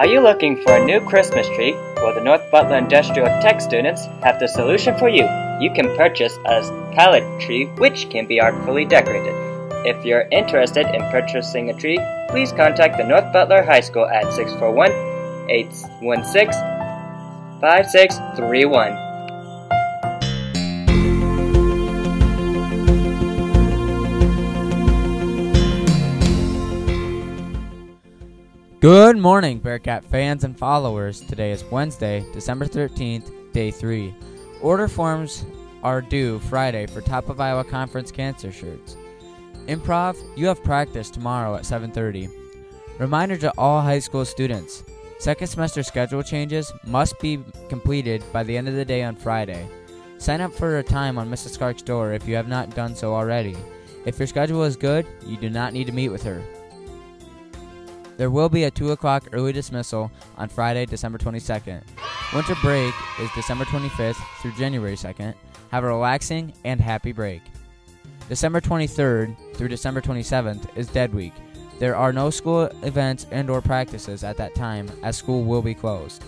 Are you looking for a new Christmas tree? Well, the North Butler Industrial Tech students have the solution for you. You can purchase a pallet tree which can be artfully decorated. If you're interested in purchasing a tree, please contact the North Butler High School at 641 816 5631. Good morning, Bearcat fans and followers. Today is Wednesday, December 13th, day 3. Order forms are due Friday for Top of Iowa Conference cancer shirts. Improv, you have practice tomorrow at 7:30. Reminder to all high school students. Second semester schedule changes must be completed by the end of the day on Friday. Sign up for a time on Mrs. Clark's door if you have not done so already. If your schedule is good, you do not need to meet with her. There will be a 2 o'clock early dismissal on Friday, December 22nd. Winter break is December 25th through January 2nd. Have a relaxing and happy break. December 23rd through December 27th is Dead Week. There are no school events and or practices at that time as school will be closed.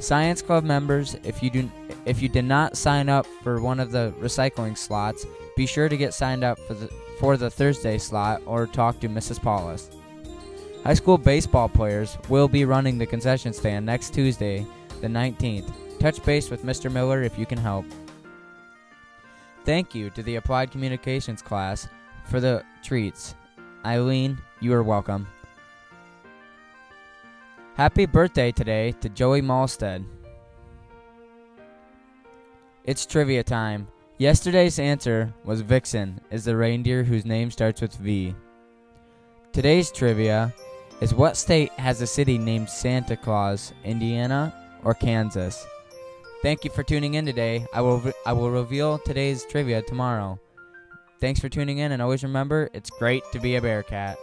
Science Club members, if you do if you did not sign up for one of the recycling slots, be sure to get signed up for the for the Thursday slot or talk to Mrs. Paulus. High school baseball players will be running the concession stand next Tuesday, the 19th. Touch base with Mr. Miller if you can help. Thank you to the Applied Communications class for the treats. Eileen, you are welcome. Happy birthday today to Joey Malstead. It's trivia time. Yesterday's answer was Vixen, is the reindeer whose name starts with V. Today's trivia is what state has a city named Santa Claus, Indiana or Kansas? Thank you for tuning in today. I will I will reveal today's trivia tomorrow. Thanks for tuning in and always remember it's great to be a Bearcat.